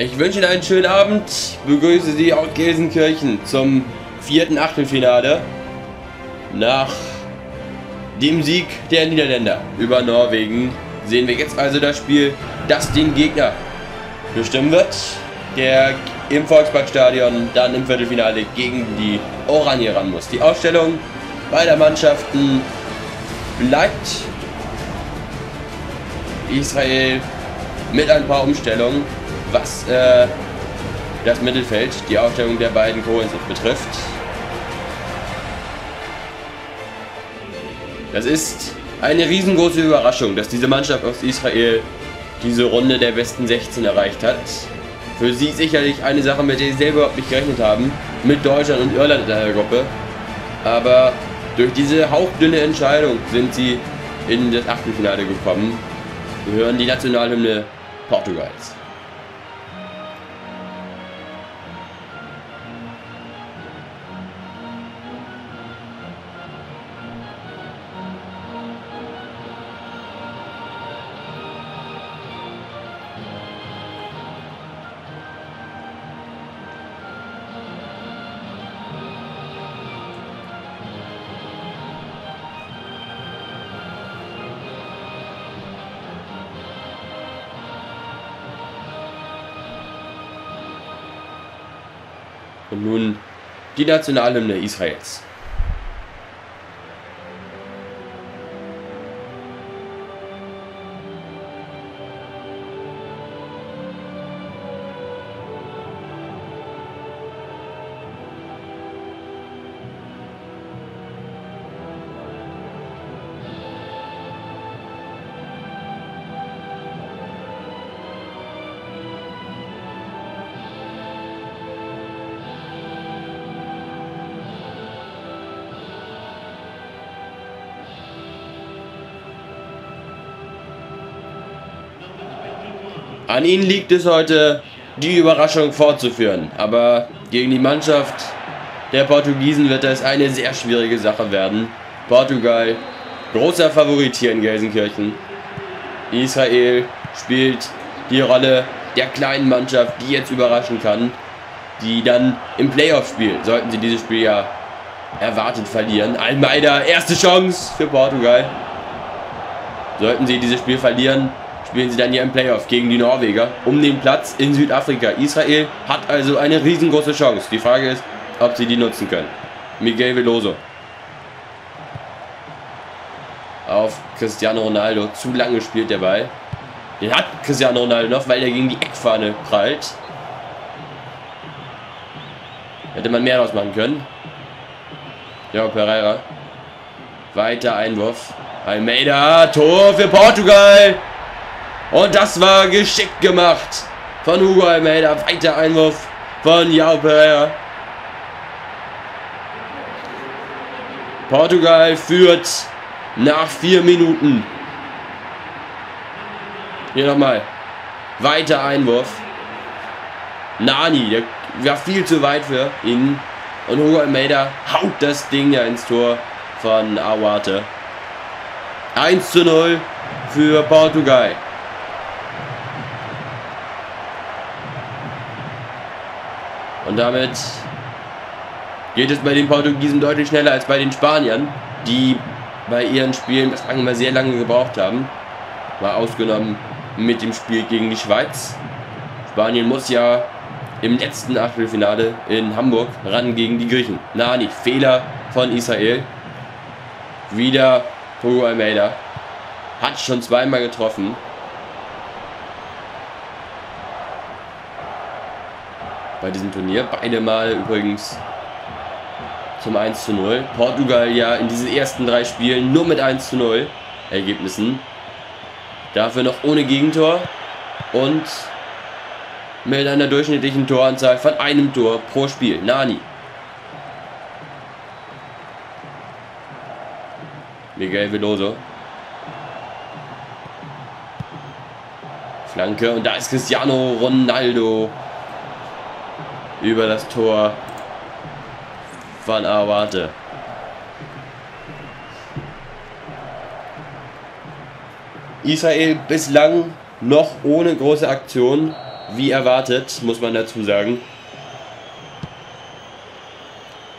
Ich wünsche Ihnen einen schönen Abend. Begrüße Sie aus Gelsenkirchen zum vierten Achtelfinale. Nach dem Sieg der Niederländer über Norwegen sehen wir jetzt also das Spiel, das den Gegner bestimmen wird. Der im Volksparkstadion dann im Viertelfinale gegen die Oranje ran muss. Die Aufstellung beider Mannschaften bleibt Israel mit ein paar Umstellungen, was äh, das Mittelfeld, die Aufstellung der beiden Kohlenstoff betrifft. Das ist eine riesengroße Überraschung, dass diese Mannschaft aus Israel diese Runde der besten 16 erreicht hat. Für sie sicherlich eine Sache, mit der sie selber überhaupt nicht gerechnet haben, mit Deutschland und Irland in der Gruppe. Aber durch diese hauchdünne Entscheidung sind sie in das Achtelfinale gekommen. Wir hören die Nationalhymne Portugals. Nun die Nationalhymne Israels. An ihnen liegt es heute, die Überraschung fortzuführen. Aber gegen die Mannschaft der Portugiesen wird das eine sehr schwierige Sache werden. Portugal, großer Favorit hier in Gelsenkirchen. Israel spielt die Rolle der kleinen Mannschaft, die jetzt überraschen kann. Die dann im Playoff-Spiel, sollten sie dieses Spiel ja erwartet verlieren. Almeida, erste Chance für Portugal. Sollten sie dieses Spiel verlieren, spielen sie dann hier im Playoff gegen die Norweger um den Platz in Südafrika. Israel hat also eine riesengroße Chance. Die Frage ist, ob sie die nutzen können. Miguel Veloso. Auf Cristiano Ronaldo. Zu lange spielt der Ball. Den hat Cristiano Ronaldo noch, weil er gegen die Eckfahne prallt. Hätte man mehr draus machen können. Ja, Pereira. Weiter Einwurf. Almeida, Tor für Portugal. Und das war geschickt gemacht von Hugo Almeida. Weiter Einwurf von Jao Pereira. Portugal führt nach vier Minuten. Hier nochmal. Weiter Einwurf. Nani, der war viel zu weit für ihn. Und Hugo Almeida haut das Ding ja ins Tor von Awate. 1 zu 0 für Portugal. Und damit geht es bei den Portugiesen deutlich schneller als bei den Spaniern, die bei ihren Spielen das immer sehr lange gebraucht haben. War ausgenommen mit dem Spiel gegen die Schweiz. Spanien muss ja im letzten Achtelfinale in Hamburg ran gegen die Griechen. Nani, Fehler von Israel. Wieder Hugo Almeida. Hat schon zweimal getroffen. Bei diesem Turnier. Beide Mal übrigens zum 1 zu 0. Portugal ja in diesen ersten drei Spielen nur mit 1 zu 0 Ergebnissen. Dafür noch ohne Gegentor und mit einer durchschnittlichen Toranzahl von einem Tor pro Spiel. Nani. Miguel Veloso. Flanke und da ist Cristiano Ronaldo über das Tor von Awate. Israel bislang noch ohne große Aktion. wie erwartet, muss man dazu sagen.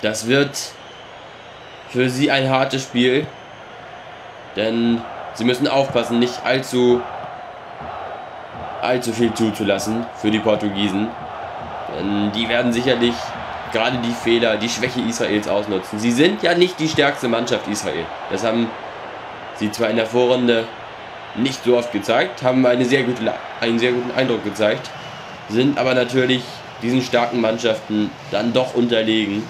Das wird für sie ein hartes Spiel, denn sie müssen aufpassen, nicht allzu, allzu viel zuzulassen für die Portugiesen. Die werden sicherlich gerade die Fehler, die Schwäche Israels ausnutzen. Sie sind ja nicht die stärkste Mannschaft Israel. Das haben sie zwar in der Vorrunde nicht so oft gezeigt, haben eine sehr gute, einen sehr guten Eindruck gezeigt, sind aber natürlich diesen starken Mannschaften dann doch unterlegen.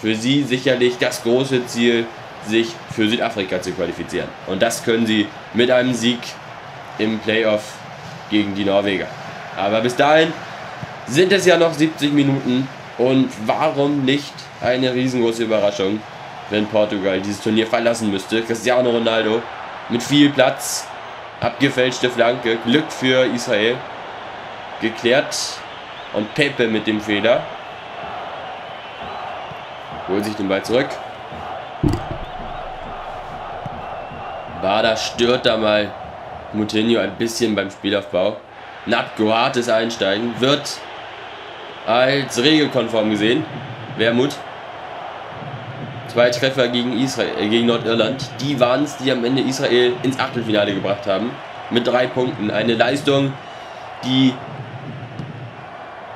Für sie sicherlich das große Ziel, sich für Südafrika zu qualifizieren. Und das können sie mit einem Sieg im Playoff gegen die Norweger. Aber bis dahin sind es ja noch 70 Minuten und warum nicht eine riesengroße Überraschung, wenn Portugal dieses Turnier verlassen müsste. Cristiano Ronaldo mit viel Platz, abgefälschte Flanke, Glück für Israel, geklärt und Pepe mit dem Fehler. Holt sich den Ball zurück. Bada stört da mal Moutinho ein bisschen beim Spielaufbau. Natko hartes Einsteigen wird als regelkonform gesehen. Wermut. Zwei Treffer gegen, Israel, äh, gegen Nordirland. Die waren es, die am Ende Israel ins Achtelfinale gebracht haben. Mit drei Punkten. Eine Leistung, die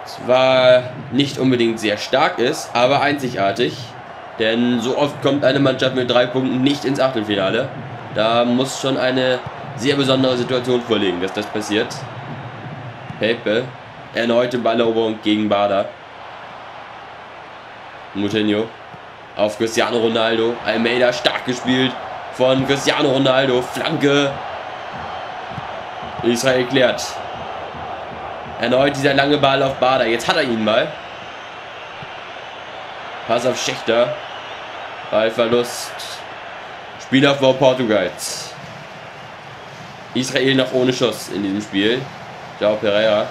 zwar nicht unbedingt sehr stark ist, aber einzigartig. Denn so oft kommt eine Mannschaft mit drei Punkten nicht ins Achtelfinale. Da muss schon eine sehr besondere Situation vorliegen, dass das passiert. Pepe Erneute Balleroberung gegen Bader. Moutinho auf Cristiano Ronaldo. Almeida stark gespielt von Cristiano Ronaldo. Flanke. Israel klärt. Erneut dieser lange Ball auf Bader. Jetzt hat er ihn mal. Pass auf Schächter. Ballverlust. Spielaufbau Portugals. Israel noch ohne Schuss in diesem Spiel. Ciao Pereira.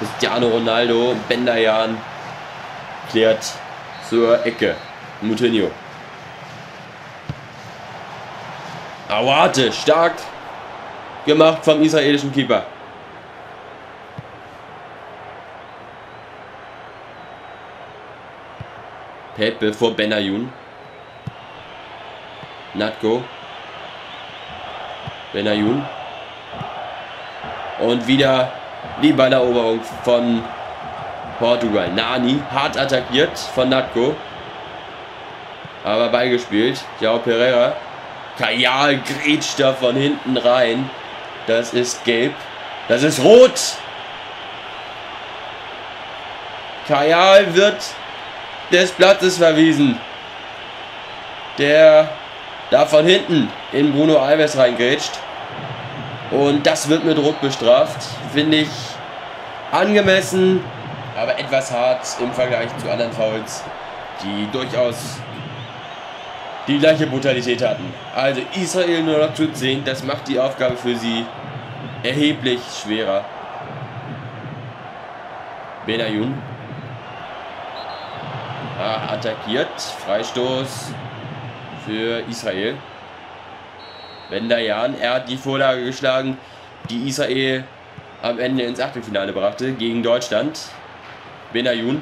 Cristiano Ronaldo, Bendayan klärt zur Ecke. Moutinho. Awate, stark gemacht vom israelischen Keeper. Pepe vor Benayun. Natko. Benayun. Und wieder die Balleroberung von Portugal. Nani hart attackiert von Natko. Aber beigespielt. Jao Pereira. Kajal grätscht da von hinten rein. Das ist gelb. Das ist rot. Kajal wird des Platzes verwiesen. Der da von hinten in Bruno Alves reingrätscht. Und das wird mit Druck bestraft. Finde ich angemessen, aber etwas hart im Vergleich zu anderen Fouls, die durchaus die gleiche Brutalität hatten. Also Israel nur noch zu 10, das macht die Aufgabe für sie erheblich schwerer. Benayun ah, attackiert, Freistoß für Israel. Bendayan, er hat die Vorlage geschlagen, die Israel am Ende ins Achtelfinale brachte gegen Deutschland. Benayoun.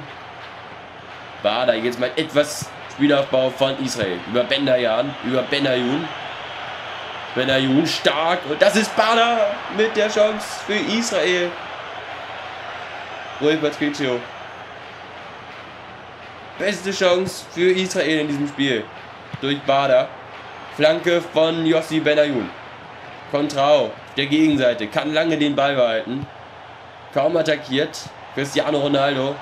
War da jetzt mal etwas Spielaufbau von Israel. Über Bendayan, über Benayoun. Benayoun stark. Und das ist Bada mit der Chance für Israel. Rui Patricio. Beste Chance für Israel in diesem Spiel. Durch Bada. Flanke von Yossi Benayoun. Contrao der Gegenseite kann lange den Ball behalten. Kaum attackiert. Cristiano Ronaldo.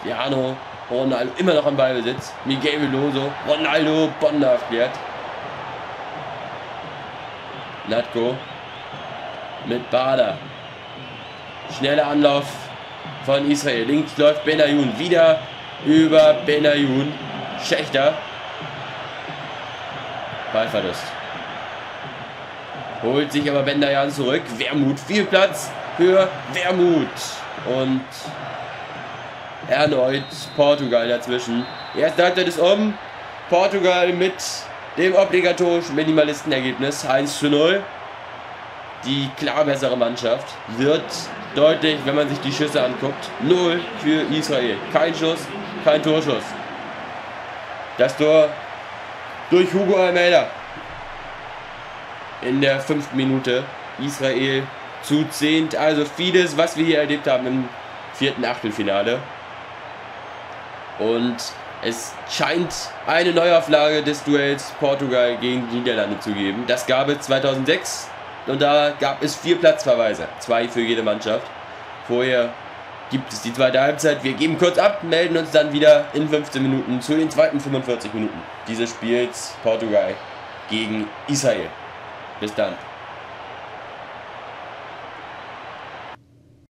Cristiano Ronaldo immer noch am Ballbesitz. Miguel Veloso. Ronaldo Bonda klärt. Natko mit Bader. Schneller Anlauf von Israel. Links läuft Benayoun. Wieder über Benayoun. Schächter Ballverlust. Holt sich aber Bendayan zurück. Wermut, viel Platz für Wermut. Und erneut Portugal dazwischen. Erste Halbzeit ist um. Portugal mit dem obligatorischen Minimalistenergebnis 1 zu 0. die klar bessere Mannschaft. Wird deutlich, wenn man sich die Schüsse anguckt. Null für Israel. Kein Schuss, kein Torschuss. Das Tor durch Hugo Almeida. In der fünften Minute. Israel zu zehnt. Also vieles, was wir hier erlebt haben im vierten Achtelfinale. Und es scheint eine Neuauflage des Duells Portugal gegen die Niederlande zu geben. Das gab es 2006 und da gab es vier Platzverweise, zwei für jede Mannschaft. Vorher gibt es die zweite Halbzeit. Wir geben kurz ab, melden uns dann wieder in 15 Minuten zu den zweiten 45 Minuten dieses Spiels Portugal gegen Israel. Bis dann.